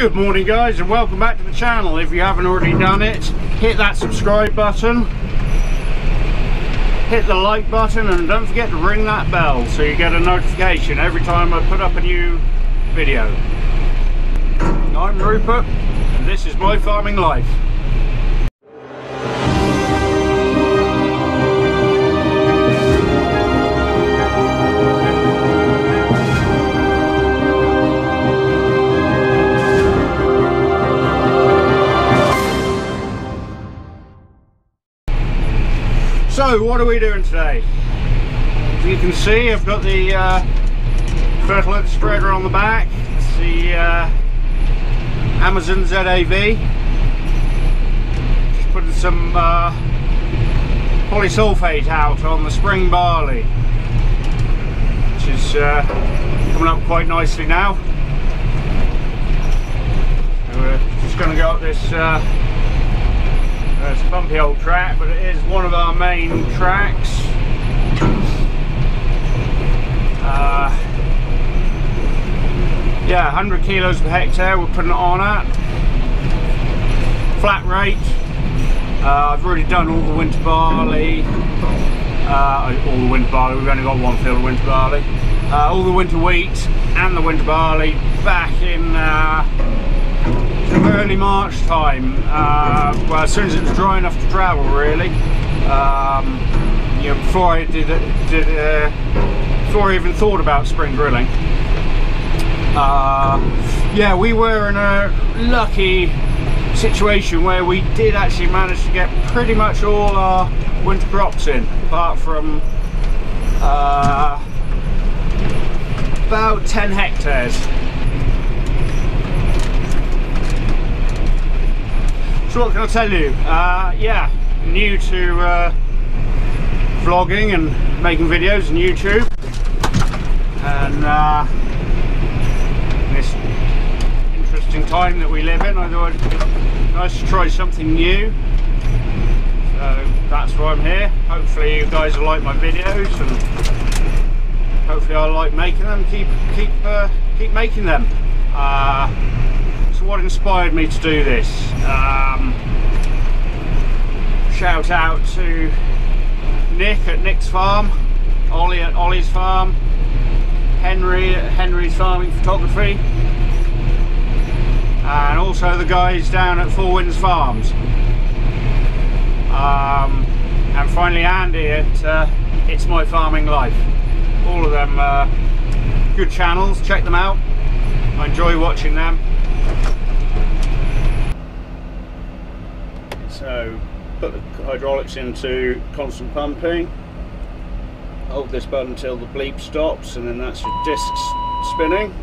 Good morning guys and welcome back to the channel. If you haven't already done it, hit that subscribe button, hit the like button and don't forget to ring that bell so you get a notification every time I put up a new video. I'm Rupert and this is my farming life. So what are we doing today? As you can see I've got the uh, fertilizer spreader on the back. It's the uh, Amazone ZAV. Just putting some uh, polysulfate out on the spring barley. Which is uh, coming up quite nicely now. So we're just going to go up this uh, it's a bumpy old track, but it is one of our main tracks. Uh, yeah, 100 kilos per hectare we're putting it on at. Flat rate. Uh, I've already done all the winter barley. Uh, all the winter barley, we've only got one field of winter barley. Uh, all the winter wheat and the winter barley back in uh, early March time. Uh, well, as soon as it was dry enough to travel, really. Um, you know, before I did, did uh, before I even thought about spring drilling. Uh, yeah, we were in a lucky situation where we did actually manage to get pretty much all our winter crops in, apart from uh, about 10 hectares. So what can I tell you? Uh, yeah, new to uh, vlogging and making videos on YouTube. And uh, this interesting time that we live in, I thought nice to try something new. So that's why I'm here. Hopefully you guys will like my videos and hopefully I like making them, keep keep uh, keep making them. Uh, what inspired me to do this. Um, shout out to Nick at Nick's farm, Ollie at Ollie's farm, Henry at Henry's Farming Photography, and also the guys down at Four Winds Farms. Um, and finally Andy at uh, It's My Farming Life. All of them uh, good channels, check them out. I enjoy watching them. So put the hydraulics into constant pumping. Hold this button until the bleep stops and then that's your discs spinning.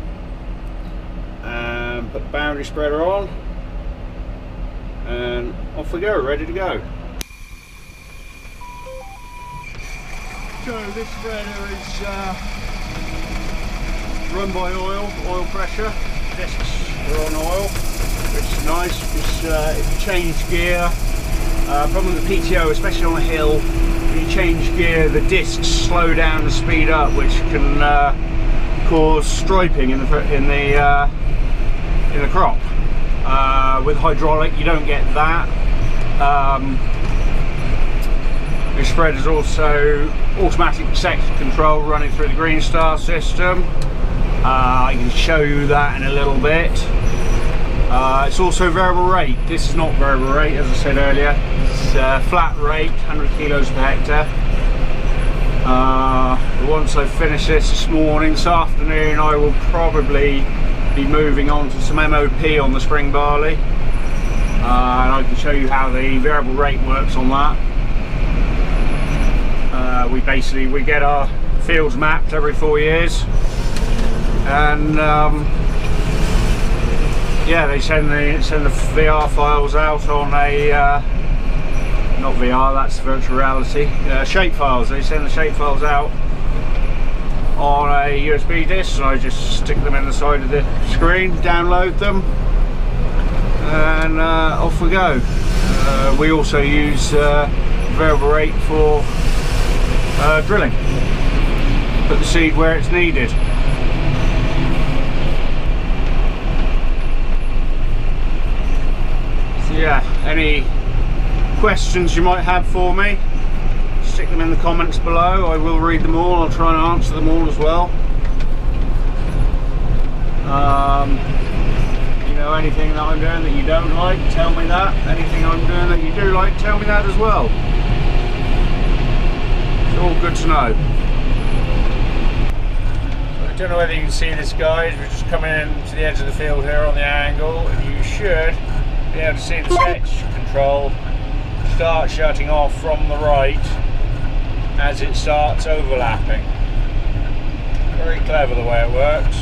And put the boundary spreader on. And off we go, ready to go. So this spreader is uh, run by oil, oil pressure. Discs are on oil, which is nice because uh, if you change gear uh, problem with the PTO, especially on a hill, when you change gear, the discs slow down and speed up, which can uh, cause striping in the in the uh, in the crop. Uh, with hydraulic, you don't get that. Um, the spread is also automatic section control running through the Greenstar system. Uh, I can show you that in a little bit. Uh, it's also variable rate. This is not variable rate, as I said earlier. It's uh, flat rate, 100 kilos per hectare. Uh, once I finish this this morning, this afternoon, I will probably be moving on to some MOP on the spring barley. Uh, and I can show you how the variable rate works on that. Uh, we basically we get our fields mapped every four years, and um, yeah, they send the send the VR files out on a uh, not VR, that's virtual reality. Uh, shape files. They send the shape files out on a USB disk, and I just stick them in the side of the screen, download them, and uh, off we go. Uh, we also use uh, variable rate for uh, drilling. Put the seed where it's needed. Any questions you might have for me, stick them in the comments below. I will read them all. I'll try and answer them all as well. Um, you know, anything that I'm doing that you don't like, tell me that. Anything I'm doing that you do like, tell me that as well. It's all good to know. I don't know whether you can see this guys, we're just coming in to the edge of the field here on the angle and you should be able to see the section control start shutting off from the right as it starts overlapping. Very clever the way it works.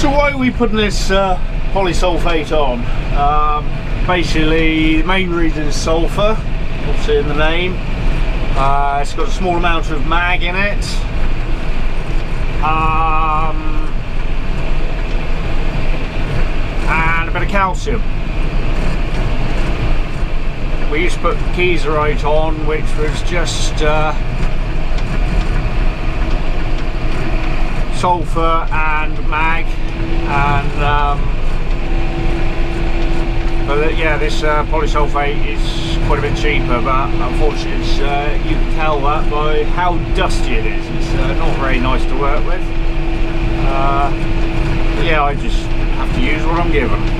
So why are we putting this uh, polysulfate on? Um, basically, the main reason is sulfur, obviously in the name. Uh, it's got a small amount of mag in it. Um, and a bit of calcium. We used to put Kieserite on, which was just uh, sulfur and mag, and um, but uh, yeah, this uh, polysulfate is quite a bit cheaper, but unfortunately, uh, you can tell that by how dusty it is. It's uh, not very nice to work with. Uh, yeah, I just have to use what I'm given.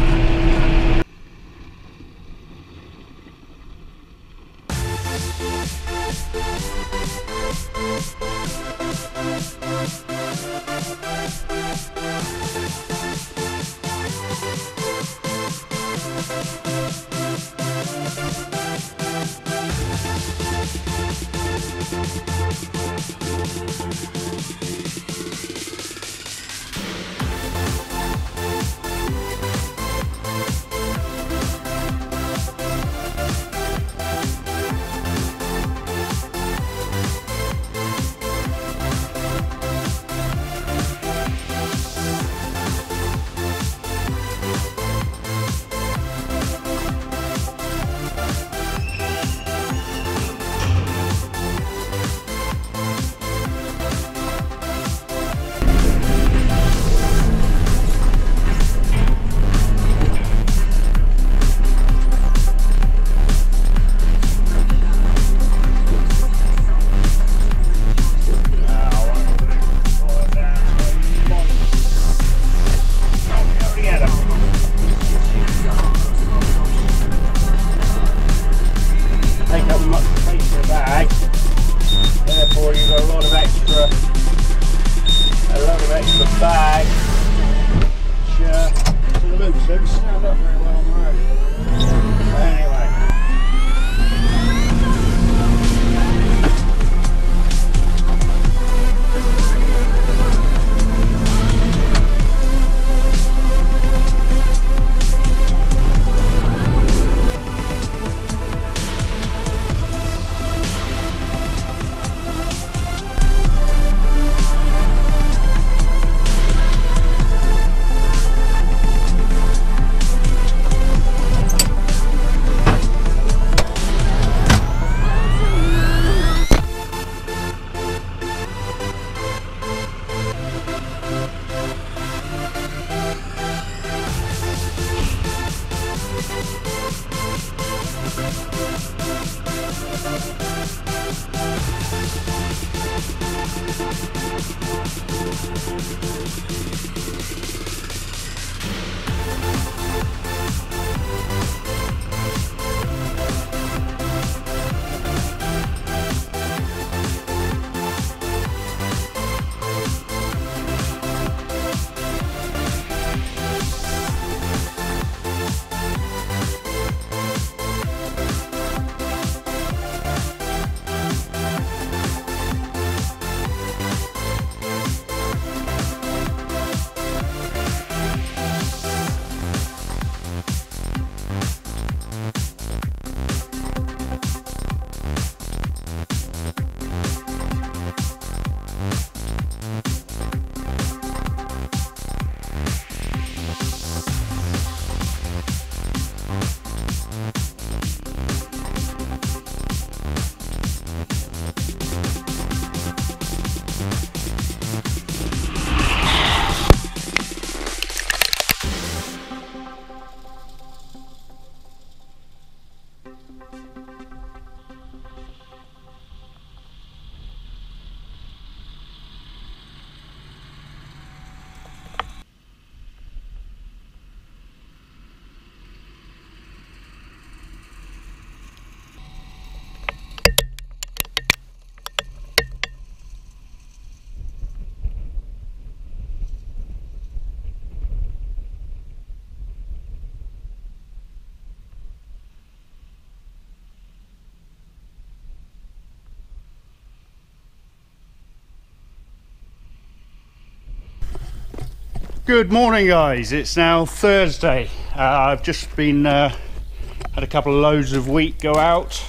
Good morning, guys. It's now Thursday. Uh, I've just been uh, had a couple of loads of wheat go out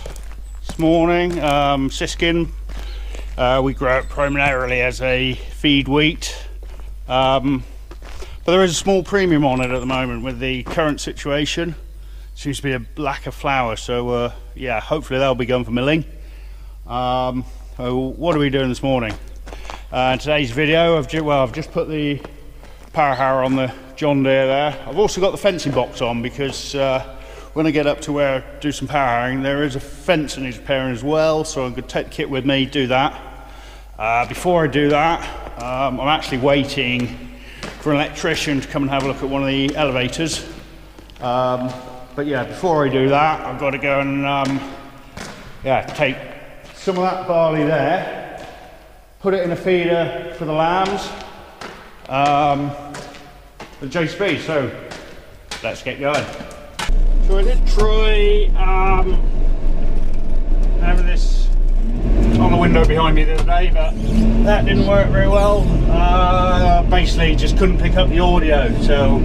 this morning. Um, siskin. Uh, we grow it primarily as a feed wheat, um, but there is a small premium on it at the moment with the current situation. Seems to be a lack of flour, so uh, yeah, hopefully they'll be going for milling. Um, so what are we doing this morning? Uh, today's video, I've well, I've just put the power harrow on the John Deere there. I've also got the fencing box on because uh, when I get up to where I do some power harrowing, there is a fence that needs repairing as well, so I'm going to take the kit with me, do that. Uh, before I do that, um, I'm actually waiting for an electrician to come and have a look at one of the elevators. Um, but yeah, before I do that, I've got to go and um, yeah, take some of that barley there, put it in a feeder for the lambs, um, the JCB. So let's get going. So I did try um, having this on the window behind me the other day, but that didn't work very well. Uh, basically, just couldn't pick up the audio. So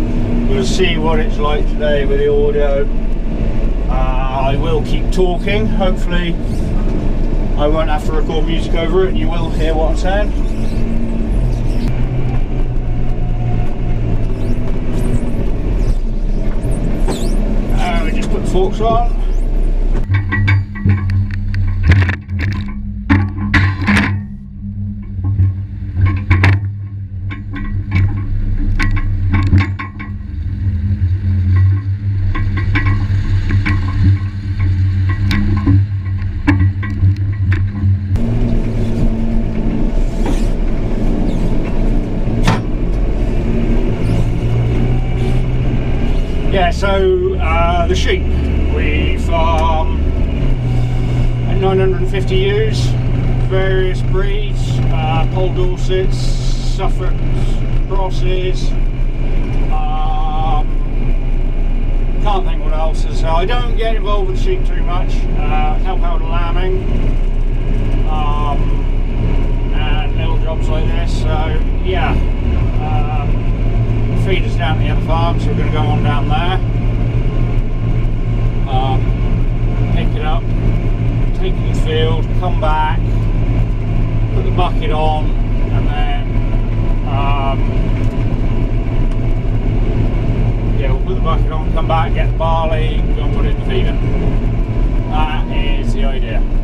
we'll see what it's like today with the audio. Uh, I will keep talking. Hopefully, I won't have to record music over it, and you will hear what I'm saying. Forks on. Yeah, so uh, the sheep farm 950 ewes, various breeds, uh, Poll Dorsets, Suffolk crosses, um, can't think what else is. I don't get involved with sheep too much, uh, help out lambing, um, and little jobs like this, so yeah. Um, feed us down the other farm, so we're going to go on down there. up, take it to the field, come back, put the bucket on, and then um, yeah, we'll put the bucket on, come back, get the barley, go and put it in the feeder. That is the idea.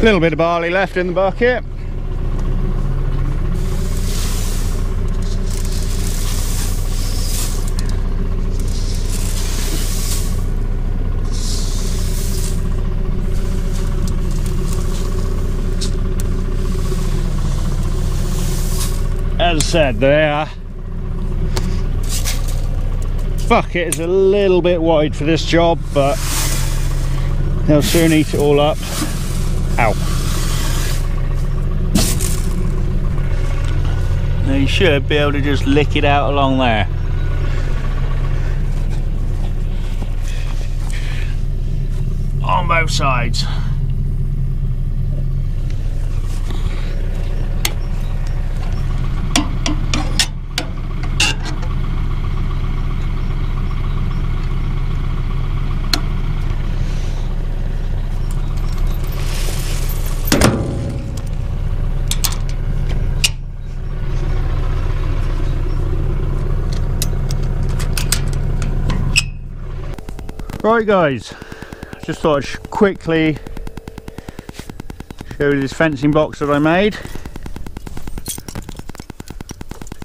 A little bit of barley left in the bucket. As said, there bucket is a little bit wide for this job, but they'll soon eat it all up. Ow. Now you should be able to just lick it out along there. On both sides. Right guys, just thought I'd quickly show you this fencing box that I made.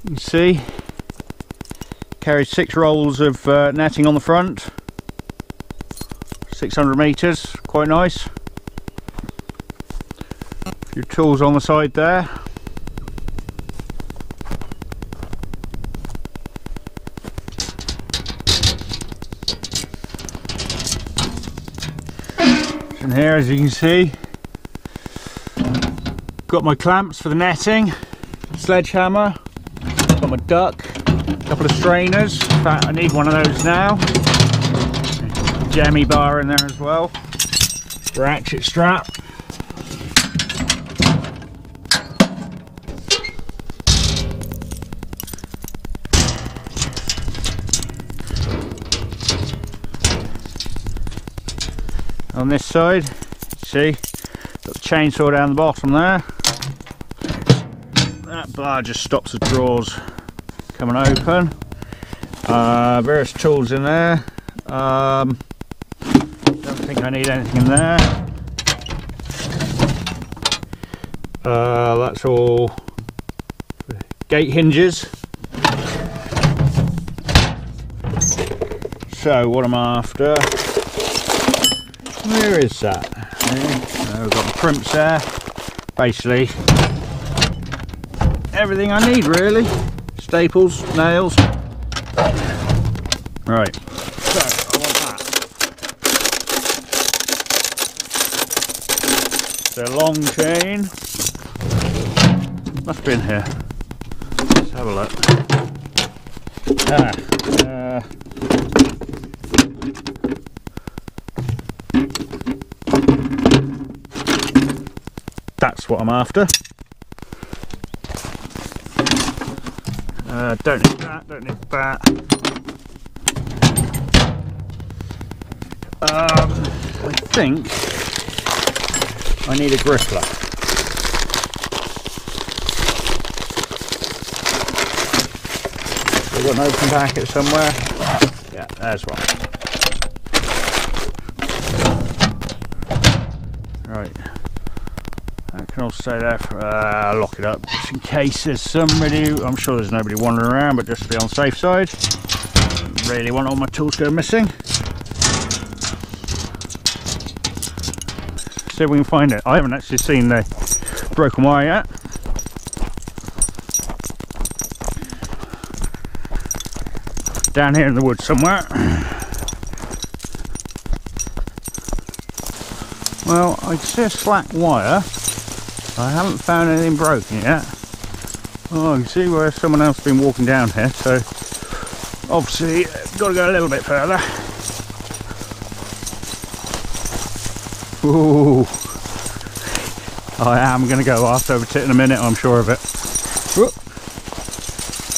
You can see, carries six rolls of uh, netting on the front, 600 metres, quite nice. Your tools on the side there. Here, as you can see, got my clamps for the netting, sledgehammer, got my duck, a couple of strainers. In fact, I need one of those now. Jammy bar in there as well. Ratchet strap. On this side see? Got the chainsaw down the bottom there. That bar just stops the drawers coming open. Uh, various tools in there. Um, don't think I need anything in there. Uh, that's all gate hinges. So what I'm after where is that? There, we've got the crimps there. Basically, everything I need really. Staples, nails. Right, so I want that. It's a long chain. Must be in here. Let's have a look. Ah, uh, what I'm after. Uh, don't need that, don't need that. Um, I think I need a grippler. We've got an open packet somewhere. Yeah, there's one. Stay there for, uh, lock it up just in case there's somebody I'm sure there's nobody wandering around but just to be on safe side. Really want all my tools to go missing. See if we can find it. I haven't actually seen the broken wire yet. Down here in the woods somewhere. Well I see a slack wire I haven't found anything broken yet. Oh, can see where someone else has been walking down here, so obviously uh, got to go a little bit further. Ooh, I am going to go after it in a minute, I'm sure of it.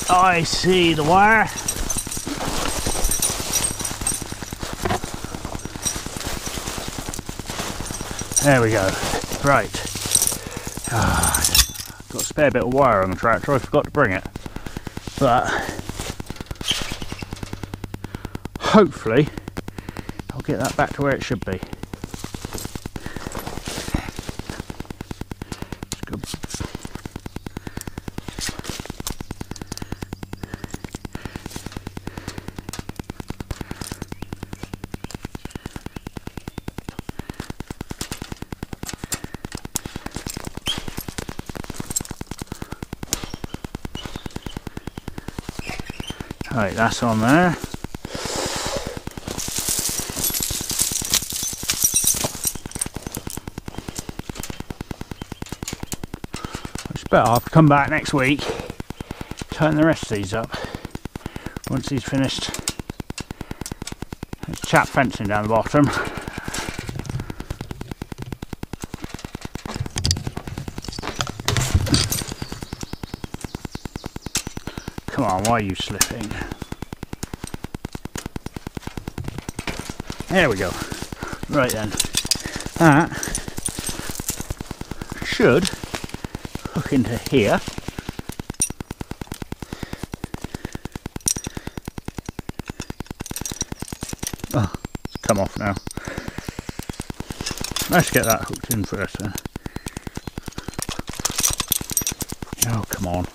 I see the wire. There we go. Right. Spare bit of wire on the tractor, I forgot to bring it. But hopefully I'll get that back to where it should be. On there. It's better I'll come back next week, turn the rest of these up once he's finished. There's chap fencing down the bottom. Come on, why are you slipping? There we go. Right then. That should hook into here. Oh, it's come off now. Let's get that hooked in first then. Oh, come on.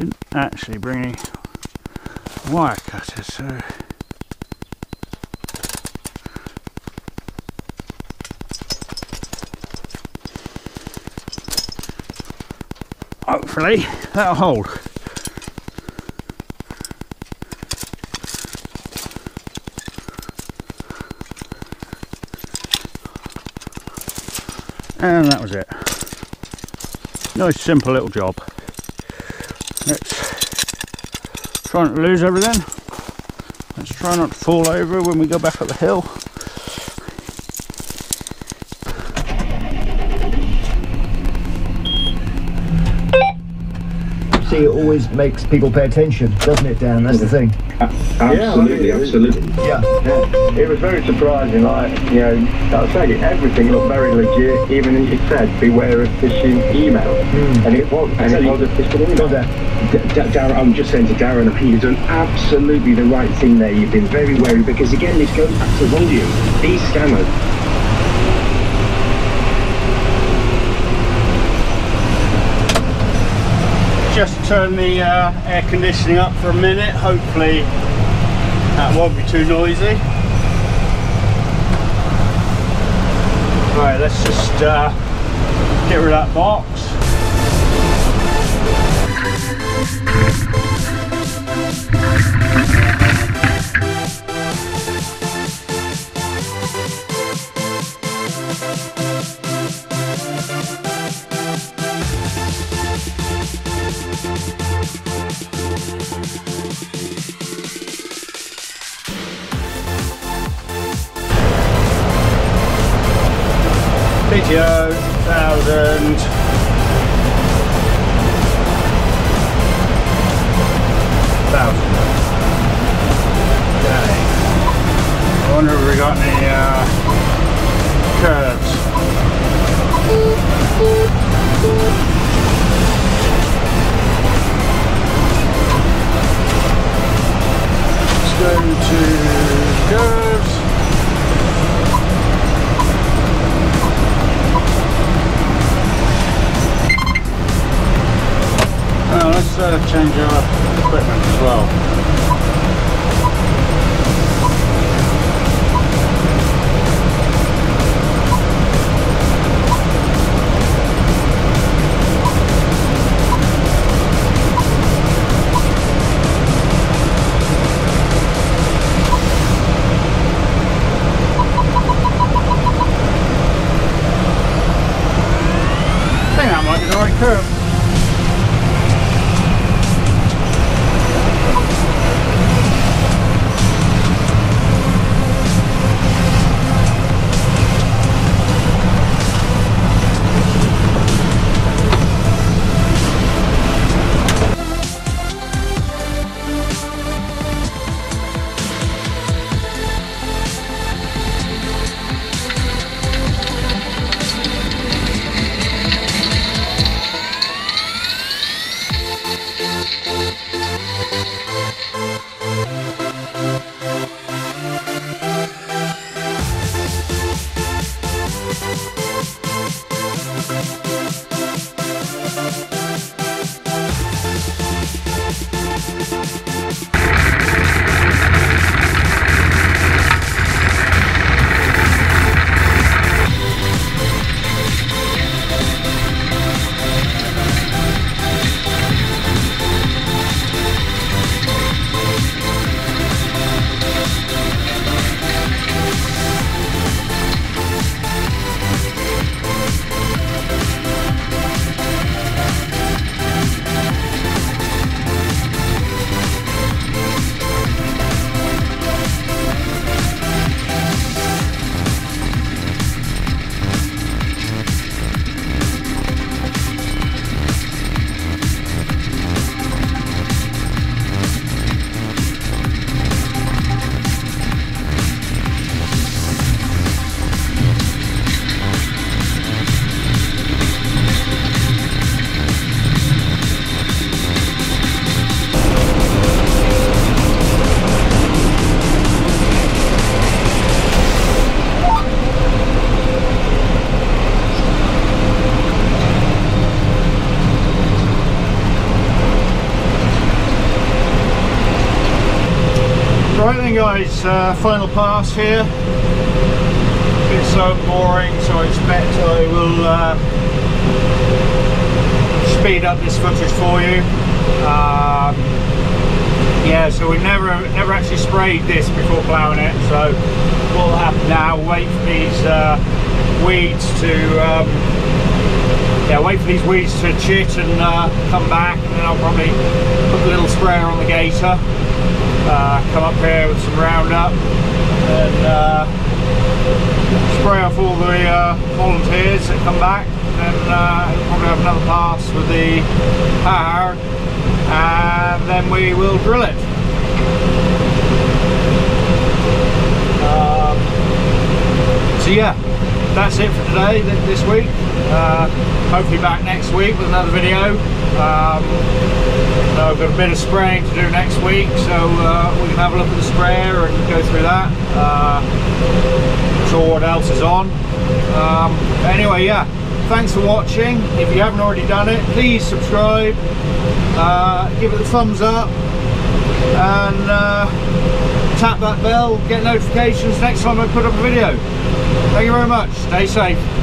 didn't actually bring any wire cutters so. Hopefully that'll hold. And that was it. Nice simple little job. Let's try not to lose everything. Let's try not to fall over when we go back up the hill. See, it always makes people pay attention, doesn't it, Dan? That's the thing. Absolutely, Yeah, absolutely. Yeah. Yeah. It was very surprising. Like, you know, I'll say it, everything looked very legit. Even as it said, beware of phishing email. Hmm. And it was, and it was a phishing email. Darren, I'm just saying to Darren and Pete, you've done absolutely the right thing there. You've been very wary because, again, this goes back to volume. These scammers, Just turn the uh, air conditioning up for a minute. Hopefully that won't be too noisy. Right, let's just uh, get rid of that box. Final pass here. It's so boring, so I expect I will uh, speed up this footage for you. Um, yeah, so we never never actually sprayed this before ploughing it, so what will happen now, wait for these uh, weeds to um, yeah, wait for these weeds to chit and uh, come back and then I'll probably put a little sprayer on the gator uh, come up here with some Roundup and uh, spray off all the uh, volunteers that come back and then uh, we'll probably have another pass with the power and then we will drill it. Um, so yeah, that's it for today, this week. Uh, hopefully back next week with another video. Um, I've got a bit of spraying to do next week, so uh, we can have a look at the sprayer and go through that. Uh, sure what else is on. Um, anyway, yeah, thanks for watching. If you haven't already done it, please subscribe, uh, give it a thumbs up, and uh, tap that bell, get notifications next time I put up a video. Thank you very much. Stay safe.